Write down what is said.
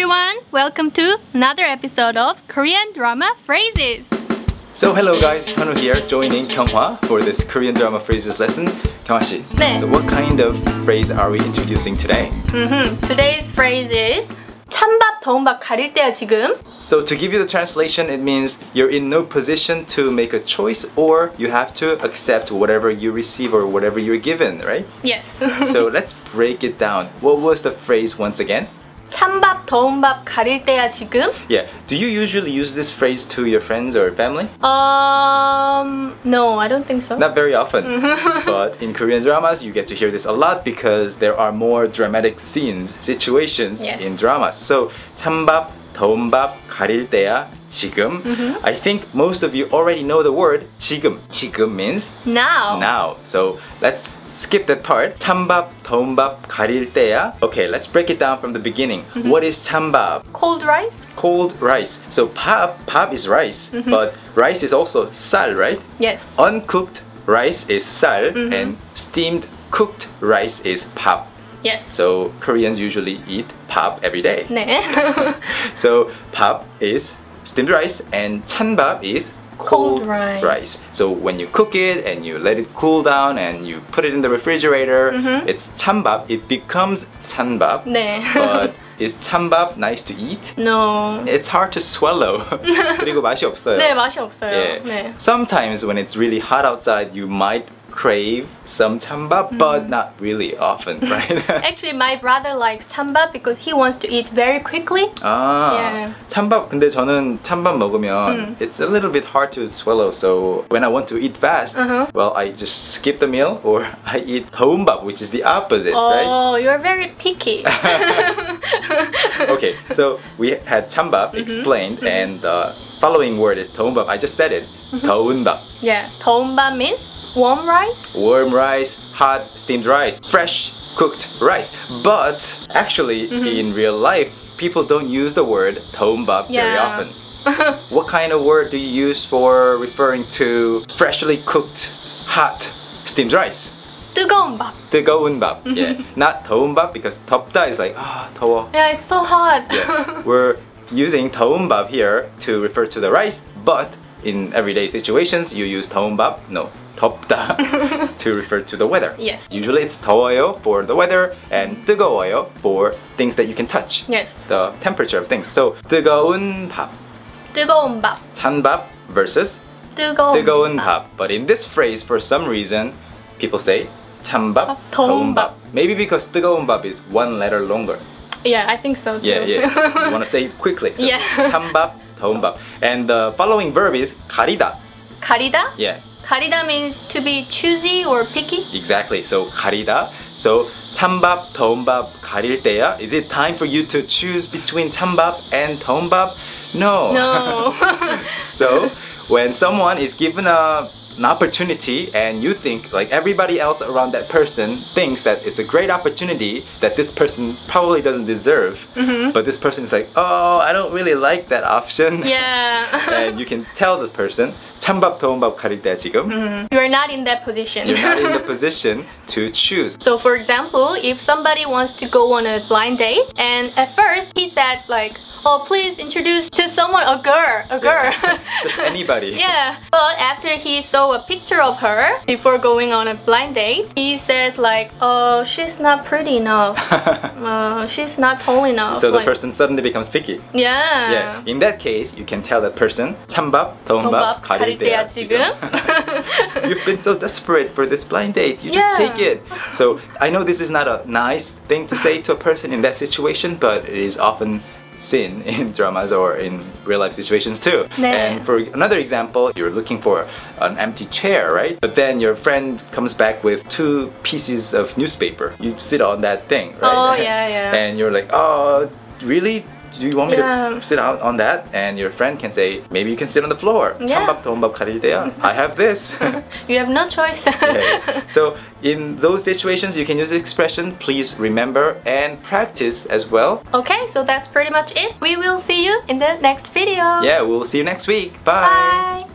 everyone! Welcome to another episode of Korean Drama Phrases! So hello guys, Hyunwoo here joining Kyunghwa for this Korean Drama Phrases lesson. Kyunghwa-shi, 네. so what kind of phrase are we introducing today? Mm -hmm. Today's phrase is 찬밥 더운 밥 가릴 때야 지금 So to give you the translation it means you're in no position to make a choice or you have to accept whatever you receive or whatever you're given, right? Yes. so let's break it down. What was the phrase once again? 찬밥 더운 밥 가릴 때야 지금. Yeah. Do you usually use this phrase to your friends or family? Um, no, I don't think so. Not very often. but in Korean dramas, you get to hear this a lot because there are more dramatic scenes, situations Yes. in dramas. So, 찬밥, 더운밥, 가릴 때야, 지금. I think most of you already know the word 지금. 지금 means Now. now. So, let's skip that part. 찬밥, 더운밥, 가릴 때야. Okay, let's break it down from the beginning. What is 찬밥? Cold rice? Cold rice. So, 밥, 밥 is rice, but rice is also 쌀, right? Yes. uncooked rice is 쌀 and steamed cooked rice is 밥. Yes. So Koreans usually eat 밥 every day. 네. So 밥 is steamed rice and 찬밥 is Cold rice. So when you cook it and you let it cool down and you put it in the refrigerator, it's 찬밥. It becomes 찬밥. 네. But is 찬밥 nice to eat? no. It's hard to swallow. 그리고 맛이 없어요. 네, 맛이 없어요. Yeah. 네. Sometimes when it's really hot outside, you might crave some chambap, but not really often, right? Actually, my brother likes 찬밥 because he wants to eat very quickly. 아, Yeah. 찬밥 근데 저는 찬밥 먹으면 it's a little bit hard to swallow. So when I want to eat fast, Uh-huh. well, I just skip the meal or I eat 더운밥, which is the opposite, right? Oh, you're very picky. Okay, so we had chambap explained, and the following word is 더운밥. I just said it. 더운밥. yeah, 더운밥 means warm rice. warm rice, hot steamed rice, fresh cooked rice. But actually, in real life, people don't use the word tombap very Yeah. often. What kind of word do you use for referring to freshly cooked, hot steamed rice? 뜨거운 밥. 뜨거운 밥. Yeah, not 더운 밥 because 덥다 is like ah 더워. Yeah, it's so hot. Yeah. We're using 더운 밥 here to refer to the rice, but in everyday situations, you use 더운 밥. No, 덥다 to refer to the weather. Yes. Usually it's 더워요 for the weather and 뜨거워요 for things that you can touch. yes. The temperature of things. So 뜨거운 밥, 뜨거운 밥. 찬밥 versus 뜨거운, 뜨거운 밥. But in this phrase, for some reason, people say 찬밥, 더운 밥. Maybe because 뜨거운 밥 is one letter longer. Yeah, I think so too. Yeah, yeah. you want to say it quickly. So, Yeah. 찬밥, 더운밥. And the following verb is 가리다. 가리다? Yeah, 가리다 means to be choosy or picky. exactly. So 가리다. So 찬밥, 더운밥 가릴 때야. Is it time for you to choose between 찬밥 and 더운밥? No. No. so when someone is given a an opportunity and you think like everybody else around that person thinks that it's a great opportunity that this person probably doesn't deserve but this person is like oh i don't really like that option yeah. and you can tell the person 찬밥 더운밥 가릴 때 지금 you are not in that position. you're not in the position to choose So for example, if somebody wants to go on a blind date and at first he said like, oh please introduce to someone a girl, a girl. just anybody Yeah, but after he saw a picture of her before going on a blind date, he says like, "Oh, she's not pretty enough. Uh, she's not tall enough." so the like, person suddenly becomes picky Yeah. Yeah. In that case, you can tell that person 찬밥, 더운밥 더운밥 가릴 가릴 때야 때야 지금. You've been so desperate for this blind date. You just Yeah. take it. So I know this is not a nice thing to say to a person in that situation, but it is often seen in dramas or in real life situations too. 네. And for another example, you're looking for an empty chair, right? But then your friend comes back with two pieces of newspaper. You sit on that thing, right? Oh, yeah, yeah. And you're like, oh, really? do you want me yeah. to sit out on that? And your friend can say, maybe you can sit on the floor. Yeah. I have this. you have no choice. okay. So in those situations, you can use the expression, please remember and practice as well. Okay, so that's pretty much it. We will see you in the next video. Yeah, we'll see you next week. Bye. Bye.